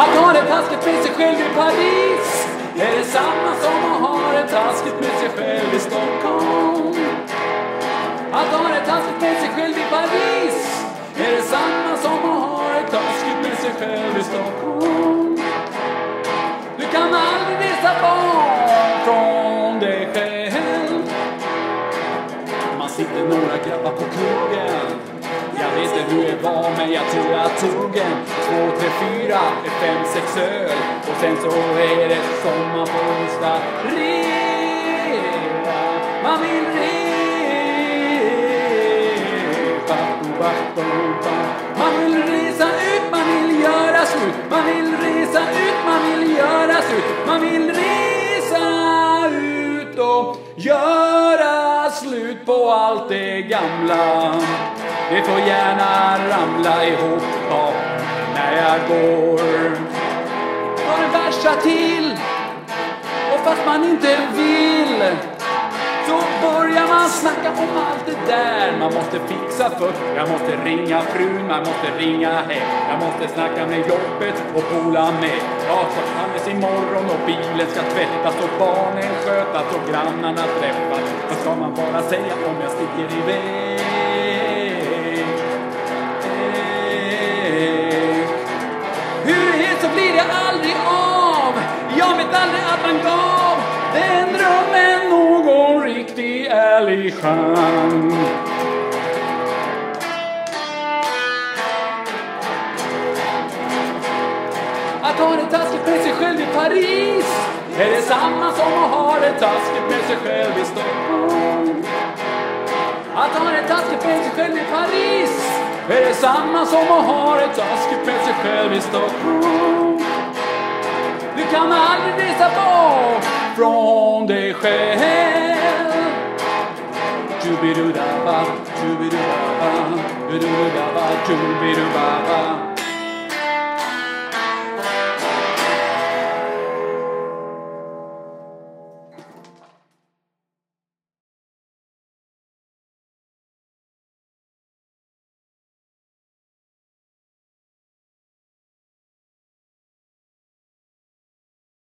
Att ha det taskigt med sig själv i Paris är detsamma som att ha det taskigt med sig själv i Stockholm. Att ha det taskigt med sig själv i Paris är detsamma som att ha det taskigt med sig själv i Stockholm. Du kan aldrig resa bort från dig själv. Man sitter några grabbar på krogen jag vet inte hur det var men jag tror jag tog en två, tre, fyra, fem, sex öl och sen så är det som man onsdag. hosta repa. Man vill repa. Man vill resa ut, man vill göra slut. Man vill resa ut, man vill göra slut. Man vill resa ut och göra på allt det gamla. Det får gärna ramla ihop ja, när jag går. Och det värsta till, och fast man inte vill så börjar man snacka om allt det där man måste fixa för. Jag måste ringa frun, man måste ringa hem. Jag måste snacka med jobbet och pola med. Ja, så handlas imorgon och bilen ska tvättas och barnen skötas och grannarna träffas. Ska man bara säga om jag sticker iväg? Hur het så blir det aldrig av. Jag vet aldrig att man gav den drömmen någon riktig ärlig chans. Att ha det taskigt med sig själv i Paris är detsamma som att ha det taskigt med sig själv i Stockholm. Att ha det taskigt med sig själv i Paris är detsamma som att ha det taskigt med sig själv i Stockholm. Du kan aldrig resa bort från dig själv. Jubidubaba, jubidubaba, jubidubaba, jubidubaba.